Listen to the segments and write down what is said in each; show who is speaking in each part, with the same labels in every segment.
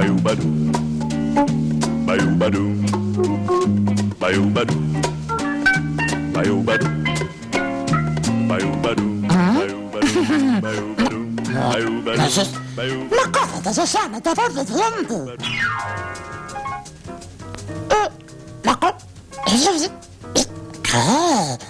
Speaker 1: Bayou Badou, Bayou Badou, Bayou Badou, Bayou Badou, Bayou Badou, Bayou Badou, Bayou Badou, Bayou Ma
Speaker 2: cosa ti sei sana, ti porta gente? Eh, ma cosa? Che?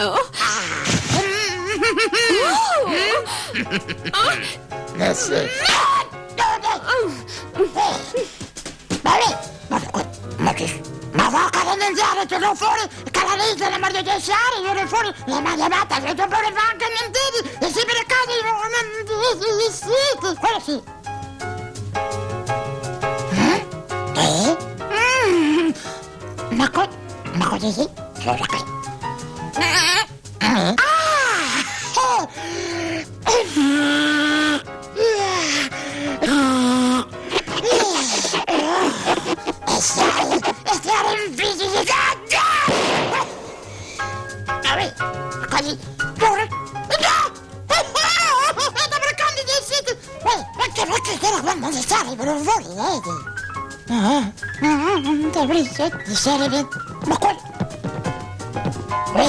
Speaker 2: Oh. Oh. Oh. That's it. Bari, Matiş. Ma cosa analizzare, tu non fuori, canalizza la morte del sciare, viene fuori la malamata, se tu fuori va anche mentiti, e si per caso non esiste, quello sì. Eh? Eh? Ma cosa? Ma cosa sì? Allora qui. Добрый день, Серебин. Маколь. Эй,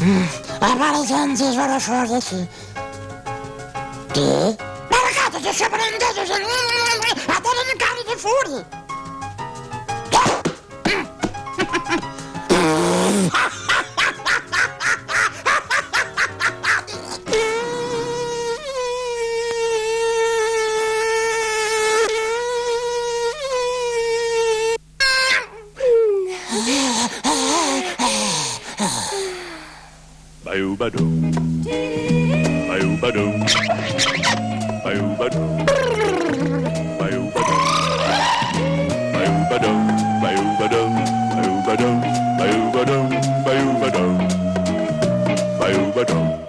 Speaker 2: 음, 아마리 전지 저러 쇼겠지. 네? sobrando de Adoro me carne de fúria.
Speaker 1: Bayou Badou. Bayou Badou. Ba-doom, ba-doom, ba-doom, ba